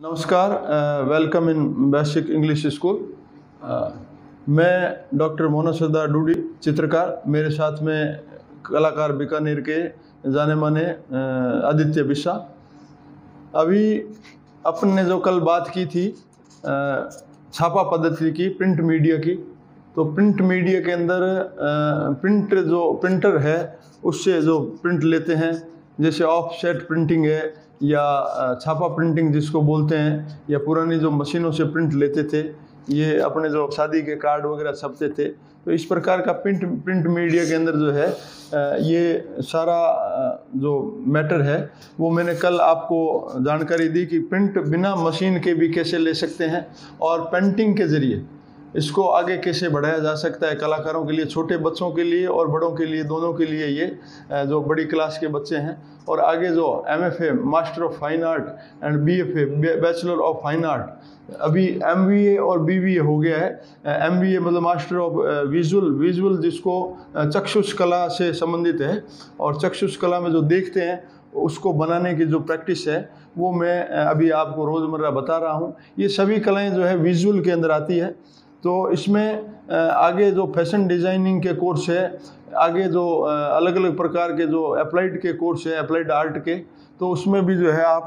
नमस्कार welcome in basic English school मैं doctor Mohan Sardar Dudi, चित्रकार, मेरे साथ में कलाकार बीकानेर के जाने माने आदित्य बिस्सा। अभी अपन ने जो कल बात की थी छापा पद्धति की प्रिंट मीडिया की तो प्रिंट मीडिया के अंदर प्रिंट जो प्रिंटर है, उससे जो प्रिंट लेते हैं, जैसे ऑफ़ सेट प्रिंटिंग है या छापा प्रिंटिंग जिसको बोलते हैं, या पुरानी जो मशीनों से प्रिंट लेते थे, ये अपने जो शादी के कार्ड वगैरह छपते थे तो इस प्रकार का प्रिंट प्रिंट मीडिया के अंदर जो है ये सारा जो मैटर है, वो मैंने कल आपको जानकारी दी कि प्रिंट बिना मशीन के भी कैसे ले सकते हैं और पेंटिंग के ज़रिए। इसको आगे कैसे बढ़ाया जा सकता है कलाकारों के लिए, छोटे बच्चों के लिए और बड़ों के लिए, दोनों के लिए ये जो बड़ी क्लास के बच्चे हैं और आगे जो M F A master of fine art and B F A bachelor of fine art अभी एम बी ए और बी बी ए हो गया है। एम बी ए मतलब मास्टर ऑफ़ विजुअल विजुअल जिसको चक्षुष कला से संबंधित है और चक्षुष कला में जो देखते हैं, उसको बनाने की जो प्रैक्टिस है, वो मैं अभी आपको रोज़मर्रा बता रहा हूँ। ये सभी कलाएँ जो है विजुअल के अंदर आती है। तो इसमें आगे जो फ़ैशन डिज़ाइनिंग के कोर्स है, आगे जो अलग अलग प्रकार के जो अप्लाइड के कोर्स है अप्लाइड आर्ट के तो उसमें भी जो है आप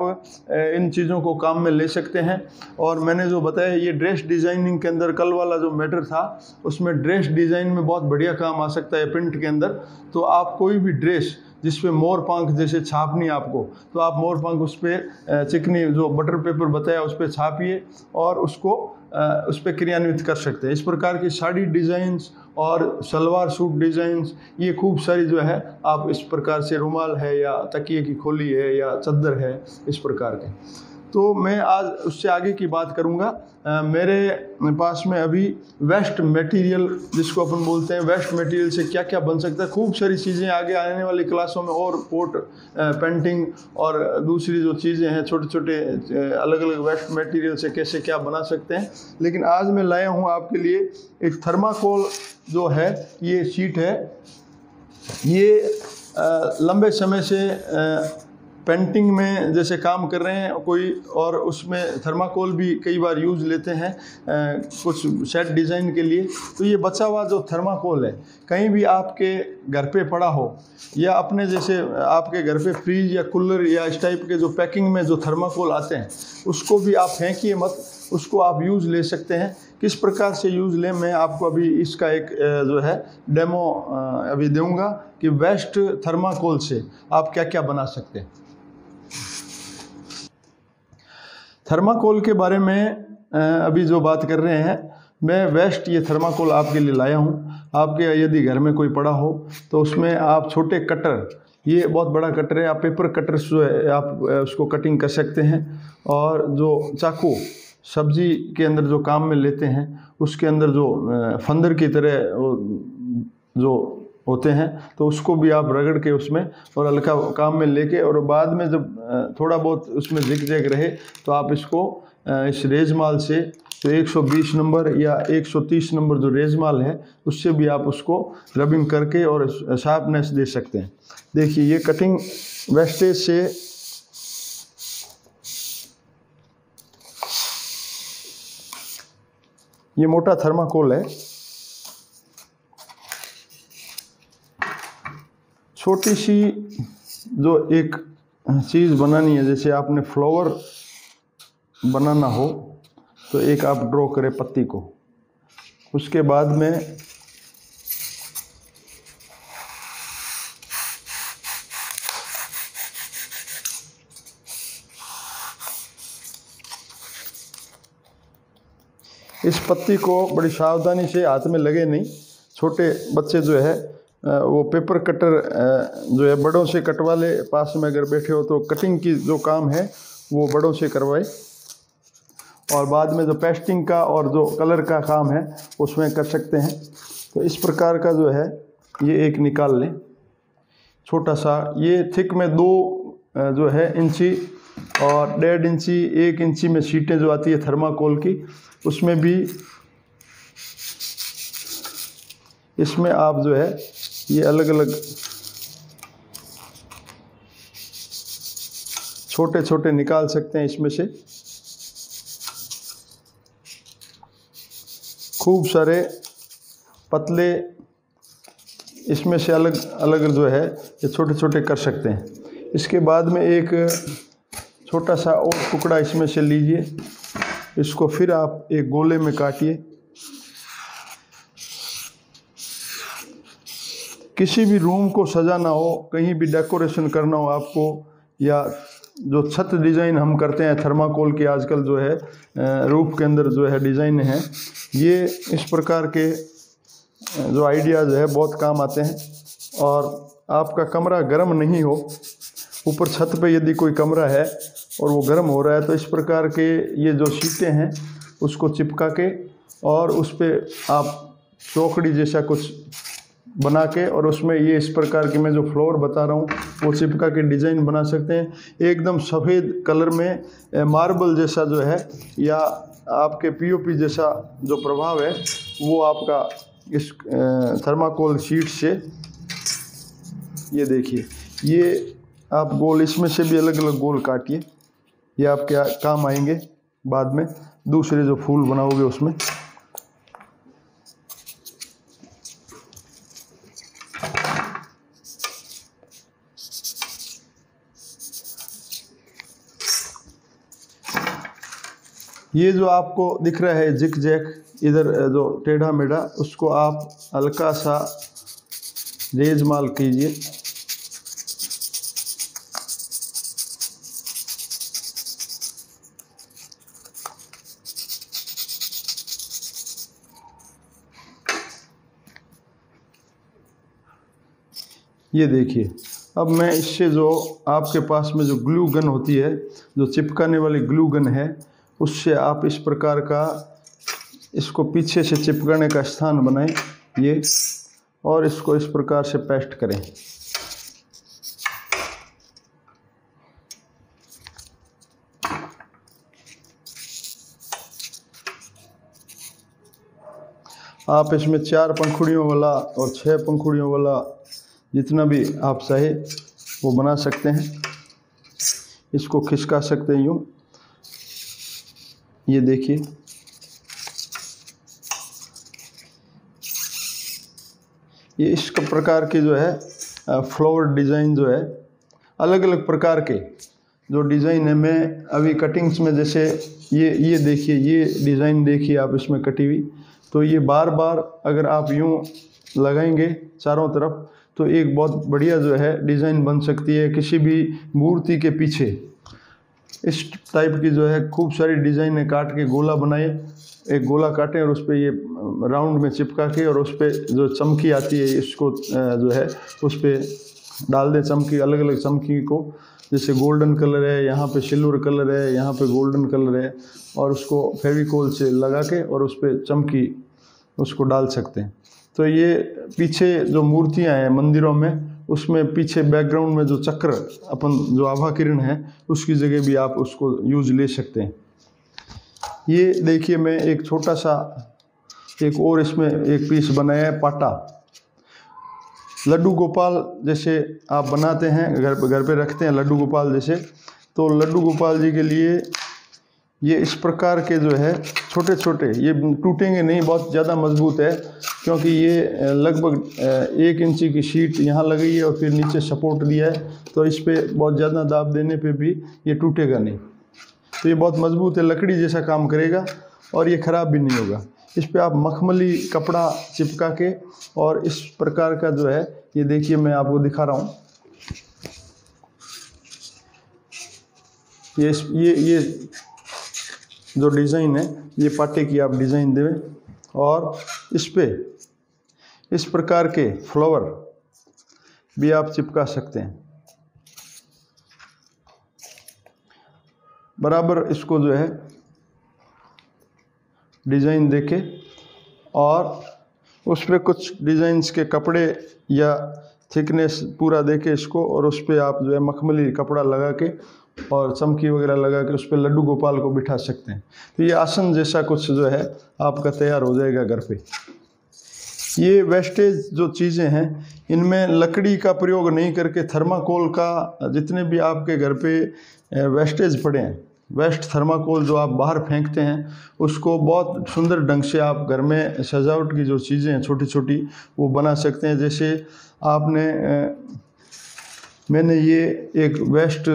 इन चीज़ों को काम में ले सकते हैं। और मैंने जो बताया, ये ड्रेस डिज़ाइनिंग के अंदर कल वाला जो मैटर था, उसमें ड्रेस डिज़ाइन में बहुत बढ़िया काम आ सकता है प्रिंट के अंदर। तो आप कोई भी ड्रेस जिस पे मोर पंख जैसे छापनी आपको तो आप मोर पंख उस पर चिकनी जो बटर पेपर बताया उस पर छापिए और उसको उस पर क्रियान्वित कर सकते हैं। इस प्रकार की साड़ी डिज़ाइंस और सलवार सूट डिज़ाइंस ये खूब सारी जो है, आप इस प्रकार से रुमाल है या तकिए की खोली है या चद्दर है, इस प्रकार के। तो मैं आज उससे आगे की बात करूँगा। मेरे पास में अभी वेस्ट मटेरियल जिसको अपन बोलते हैं वेस्ट मटेरियल से क्या क्या बन सकता है? खूब सारी चीज़ें आगे आने वाली क्लासों में, और पोर्ट पेंटिंग और दूसरी जो चीज़ें हैं छोटे छोटे अलग अलग वेस्ट मटेरियल से कैसे क्या बना सकते हैं। लेकिन आज मैं लाया हूँ आपके लिए एक थर्माकोल जो है, ये शीट है। ये लंबे समय से पेंटिंग में जैसे काम कर रहे हैं, कोई और उसमें थर्माकोल भी कई बार यूज़ लेते हैं कुछ सेट डिज़ाइन के लिए। तो ये बचा हुआ जो थर्माकोल है, कहीं भी आपके घर पे पड़ा हो या अपने जैसे आपके घर पे फ्रीज या कूलर या इस टाइप के जो पैकिंग में जो थर्माकोल आते हैं, उसको भी आप फेंकिए मत, उसको आप यूज़ ले सकते हैं। किस प्रकार से यूज़ लें, मैं आपको अभी इसका एक जो है डेमो अभी दूँगा कि वेस्ट थर्माकोल से आप क्या क्या बना सकते हैं। थर्माकोल के बारे में अभी जो बात कर रहे हैं, मैं वेस्ट ये थर्माकोल आपके लिए लाया हूँ। आपके यदि घर में कोई पड़ा हो तो उसमें आप छोटे कटर, ये बहुत बड़ा कटर है, आप पेपर कटर जो है, आप उसको कटिंग कर सकते हैं। और जो चाकू, सब्ज़ी के अंदर जो काम में लेते हैं, उसके अंदर जो फंदर की तरह जो होते हैं तो उसको भी आप रगड़ के उसमें और हल्का काम में लेके और बाद में जब थोड़ा बहुत उसमें जिग जैग रहे तो आप इसको इस रेजमाल से तो 120 नंबर या 130 नंबर जो रेजमाल है, उससे भी आप उसको रबिंग करके और शार्पनेस दे सकते हैं। देखिए, ये कटिंग वेस्टेज से ये मोटा थर्माकोल है। छोटी सी जो एक चीज़ बनानी है, जैसे आपने फ्लावर बनाना हो तो एक आप ड्रॉ करें पत्ती को। उसके बाद में इस पत्ती को बड़ी सावधानी से हाथ में लगे नहीं, छोटे बच्चे जो है वो पेपर कटर जो है, बड़ों से कटवा ले पास में अगर बैठे हो तो कटिंग की जो काम है, वो बड़ों से करवाए। और बाद में जो पेस्टिंग का और जो कलर का काम है, उसमें कर सकते हैं। तो इस प्रकार का जो है, ये एक निकाल लें। छोटा सा, ये थिक में दो जो है, इंची और डेढ़ इंची, एक इंची में सीटें जो आती है थर्माकोल की, उसमें भी इसमें आप जो है ये अलग अलग छोटे छोटे निकाल सकते हैं इसमें से। खूब सारे पतले इसमें से अलग अलग जो है, ये छोटे छोटे कर सकते हैं। इसके बाद में एक छोटा सा और टुकड़ा इसमें से लीजिए। इसको फिर आप एक गोले में काटिए। किसी भी रूम को सजाना हो, कहीं भी डेकोरेशन करना हो आपको, या जो छत डिज़ाइन हम करते हैं थर्माकोल की आजकल जो है रूप के अंदर जो है डिज़ाइन है, ये इस प्रकार के जो आइडियाज़ है बहुत काम आते हैं। और आपका कमरा गर्म नहीं हो, ऊपर छत पे यदि कोई कमरा है और वो गर्म हो रहा है तो इस प्रकार के ये जो शीटें हैं, उसको चिपका के और उस पर आप चौकड़ी जैसा कुछ बना के और उसमें ये इस प्रकार की मैं जो फ्लोर बता रहा हूँ, वो चिपका के डिज़ाइन बना सकते हैं। एकदम सफ़ेद कलर में मार्बल जैसा जो है, या आपके पीओपी जैसा जो प्रभाव है, वो आपका इस थर्माकोल शीट से, ये देखिए, ये आप गोल, इसमें से भी अलग अलग गोल काटिए, ये आपके काम आएँगे बाद में। दूसरे जो फूल बनाओगे उसमें ये जो आपको दिख रहा है जिक जैक, इधर जो टेढ़ा मेढ़ा, उसको आप हल्का सा रेज माल कीजिए। ये देखिए, अब मैं इससे जो आपके पास में जो ग्लू गन होती है, जो चिपकाने वाली ग्लू गन है उससे आप इस प्रकार का इसको पीछे से चिपकाने का स्थान बनाएँ, ये, और इसको इस प्रकार से पेस्ट करें। आप इसमें चार पंखुड़ियों वाला और छह पंखुड़ियों वाला जितना भी आप चाहे, वो बना सकते हैं। इसको खिसका सकते हैं यूँ। ये देखिए। ये इस प्रकार के जो है फ्लावर डिज़ाइन जो है अलग अलग प्रकार के जो डिज़ाइन है, मैं अभी कटिंग्स में जैसे ये ये देखिए, ये डिज़ाइन देखिए आप इसमें कटी हुई। तो ये बार बार अगर आप यूँ लगाएँगे चारों तरफ़ तो एक बहुत बढ़िया जो है डिज़ाइन बन सकती है किसी भी मूर्ति के पीछे। इस टाइप की जो है खूब सारी डिज़ाइनें काट के गोला बनाए। एक गोला काटें और उस पर ये राउंड में चिपका के और उस पर जो चमकी आती है, इसको जो है, उस पर डाल दें चमकी अलग अलग चमकी को। जैसे गोल्डन कलर है, यहाँ पे सिल्वर कलर है, यहाँ पे गोल्डन कलर है और उसको फेविकोल से लगा के और उस पर चमकी उसको डाल सकते हैं। तो ये पीछे जो मूर्तियाँ हैं मंदिरों में उसमें पीछे बैकग्राउंड में जो चक्र, अपन जो आभा किरण है, उसकी जगह भी आप उसको यूज़ ले सकते हैं। ये देखिए, मैं एक छोटा सा, एक और इसमें एक पीस बनाया है, पाटा। लड्डू गोपाल जैसे आप बनाते हैं, घर पे घर पे रखते हैं लड्डू गोपाल जैसे तो लड्डू गोपाल जी के लिए ये इस प्रकार के जो है छोटे छोटे ये टूटेंगे नहीं, बहुत ज़्यादा मज़बूत है। क्योंकि ये लगभग एक इंची की शीट यहाँ लगी है और फिर नीचे सपोर्ट दिया है तो इस पर बहुत ज़्यादा दाब देने पे भी ये टूटेगा नहीं। तो ये बहुत मज़बूत है, लकड़ी जैसा काम करेगा और ये ख़राब भी नहीं होगा। इस पर आप मखमली कपड़ा चिपका के और इस प्रकार का जो है, ये देखिए मैं आपको दिखा रहा हूँ। ये ये ये जो डिज़ाइन है, ये पाटे की आप डिज़ाइन देवें और इस पर इस प्रकार के फ्लावर भी आप चिपका सकते हैं। बराबर इसको जो है डिज़ाइन देके और उस पर कुछ डिज़ाइंस के कपड़े या थिकनेस पूरा देके इसको और उस पर आप जो है मखमली कपड़ा लगा के और चमकी वगैरह लगा के उस पर लड्डू गोपाल को बिठा सकते हैं। तो ये आसन जैसा कुछ जो है आपका तैयार हो जाएगा घर पे। ये वेस्टेज जो चीज़ें हैं, इनमें लकड़ी का प्रयोग नहीं करके थर्माकोल का जितने भी आपके घर पे वेस्टेज पड़े हैं वेस्ट थर्माकोल जो आप बाहर फेंकते हैं, उसको बहुत सुंदर ढंग से आप घर में सजावट की जो चीज़ें हैं छोटी छोटी वो बना सकते हैं। जैसे आपने मैंने ये एक वेस्ट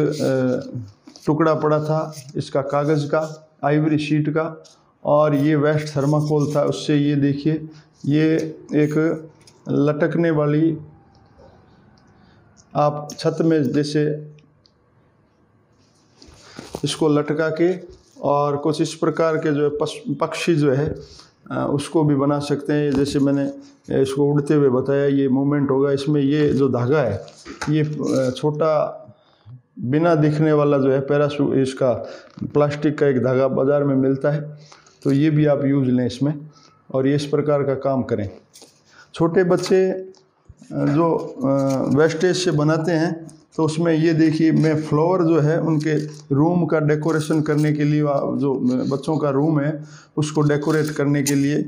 टुकड़ा पड़ा था, इसका कागज़ का आइवरी शीट का, और ये वेस्ट थर्माकोल था, उससे ये देखिए ये एक लटकने वाली आप छत में जैसे इसको लटका के और कुछ इस प्रकार के जो है पक्षी जो है उसको भी बना सकते हैं। जैसे मैंने इसको उड़ते हुए बताया, ये मूवमेंट होगा। इसमें ये जो धागा है, ये छोटा बिना दिखने वाला जो है, पैराशू, इसका प्लास्टिक का एक धागा बाज़ार में मिलता है। तो ये भी आप यूज़ लें इसमें। और ये इस प्रकार का काम करें। छोटे बच्चे जो वेस्टेज से बनाते हैं तो उसमें ये देखिए, मैं फ्लावर जो है, उनके रूम का डेकोरेशन करने के लिए जो बच्चों का रूम है, उसको डेकोरेट करने के लिए।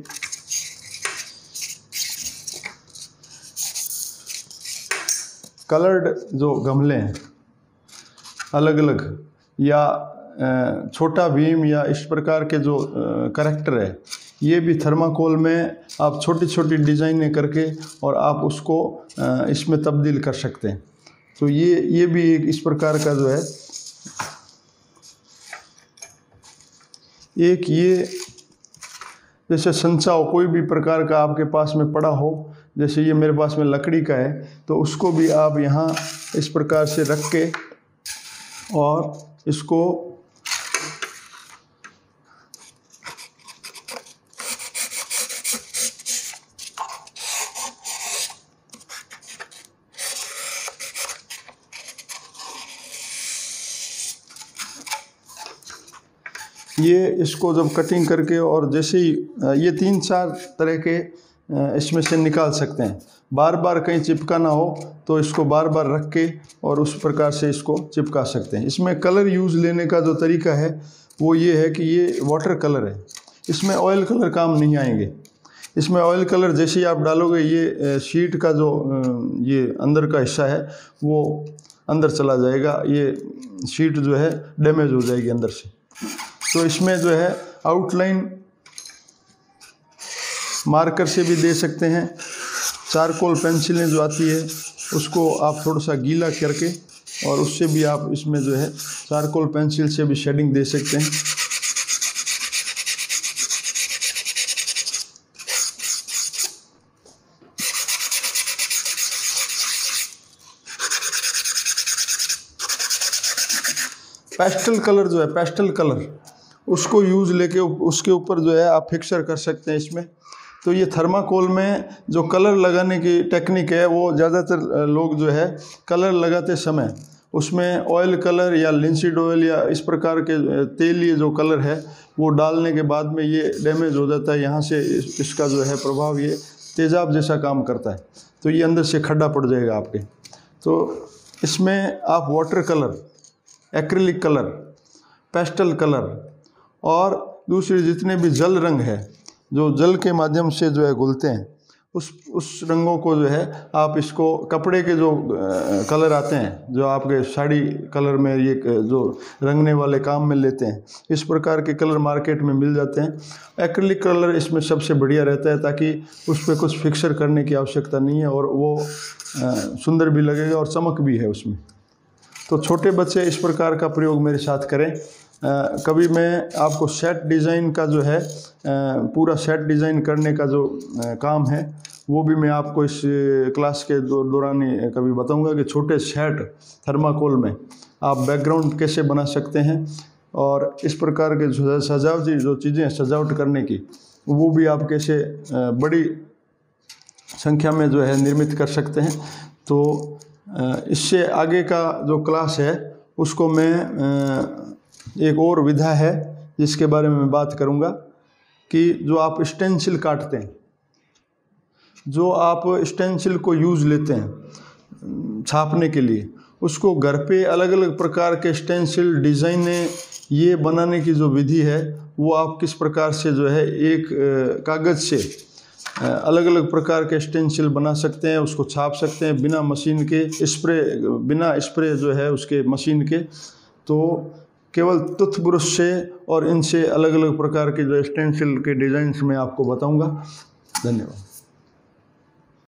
कलर्ड जो गमले हैं अलग अलग या छोटा भीम या इस प्रकार के जो करेक्टर है ये भी थर्माकोल में आप छोटी छोटी डिज़ाइनें करके और आप उसको इसमें तब्दील कर सकते हैं। तो ये ये भी एक इस प्रकार का जो है, एक ये जैसे संचा हो कोई भी प्रकार का आपके पास में पड़ा हो, जैसे ये मेरे पास में लकड़ी का है तो उसको भी आप यहाँ इस प्रकार से रख के और इसको ये इसको जब कटिंग करके और जैसे ही ये तीन चार तरह के इसमें से निकाल सकते हैं। बार बार कहीं चिपका ना हो तो इसको बार बार रख के और उस प्रकार से इसको चिपका सकते हैं। इसमें कलर यूज़ लेने का जो तरीका है, वो ये है कि ये वाटर कलर है। इसमें ऑयल कलर काम नहीं आएँगे। इसमें ऑयल कलर जैसे ही आप डालोगे, ये शीट का जो ये अंदर का हिस्सा है, वो अंदर चला जाएगा। ये शीट जो है डैमेज हो जाएगी अंदर से। तो इसमें जो है आउटलाइन मार्कर से भी दे सकते हैं। चारकोल पेंसिलें जो आती है, उसको आप थोड़ा सा गीला करके और उससे भी आप इसमें जो है चारकोल पेंसिल से भी शेडिंग दे सकते हैं। पेस्टल कलर जो है पेस्टल कलर उसको यूज़ लेके उसके ऊपर जो है आप फिक्सर कर सकते हैं इसमें। तो ये थर्माकोल में जो कलर लगाने की टेक्निक है, वो ज़्यादातर लोग जो है कलर लगाते समय उसमें ऑयल कलर या लिंसिड ऑयल या इस प्रकार के तेलीय जो कलर है, वो डालने के बाद में ये डैमेज हो जाता है। यहाँ से इसका जो है प्रभाव ये तेज़ाब जैसा काम करता है। तो ये अंदर से खड्डा पड़ जाएगा आपके। तो इसमें आप water colour acrylic colour pastel colour और दूसरे जितने भी जल रंग है, जो जल के माध्यम से जो है घुलते हैं, उस उस रंगों को जो है आप इसको कपड़े के जो कलर आते हैं, जो आपके साड़ी कलर में ये, जो रंगने वाले काम में लेते हैं, इस प्रकार के कलर मार्केट में मिल जाते हैं। एक्रिलिक कलर इसमें सबसे बढ़िया रहता है, ताकि उस पर कुछ फिक्सर करने की आवश्यकता नहीं है और वो सुंदर भी लगेगा और चमक भी है उसमें। तो छोटे बच्चे इस प्रकार का प्रयोग मेरे साथ करें। कभी मैं आपको सेट डिज़ाइन का जो है पूरा सेट डिज़ाइन करने का जो काम है, वो भी मैं आपको इस क्लास के दौरान कभी बताऊँगा कि छोटे सेट थर्माकोल में आप बैकग्राउंड कैसे बना सकते हैं और इस प्रकार के सजावटी जो चीज़ें सजावट करने की, वो भी आप कैसे बड़ी संख्या में जो है, निर्मित कर सकते हैं। तो इससे आगे का जो क्लास है, उसको मैं एक और विधा है जिसके बारे में मैं बात करूँगा कि जो आप स्टेंसिल काटते हैं, जो आप स्टेंसिल को यूज़ लेते हैं छापने के लिए, उसको घर पे अलग अलग प्रकार के स्टेंसिल डिज़ाइनें, ये बनाने की जो विधि है, वो आप किस प्रकार से जो है एक कागज़ से अलग अलग प्रकार के स्टेंसिल बना सकते हैं, उसको छाप सकते हैं बिना मशीन के, स्प्रे, बिना स्प्रे जो है उसके मशीन के तो केवल तुथ ब्रुश से और इनसे अलग अलग प्रकार के जो स्टेंसिल के डिज़ाइंस में आपको बताऊँगा। धन्यवाद।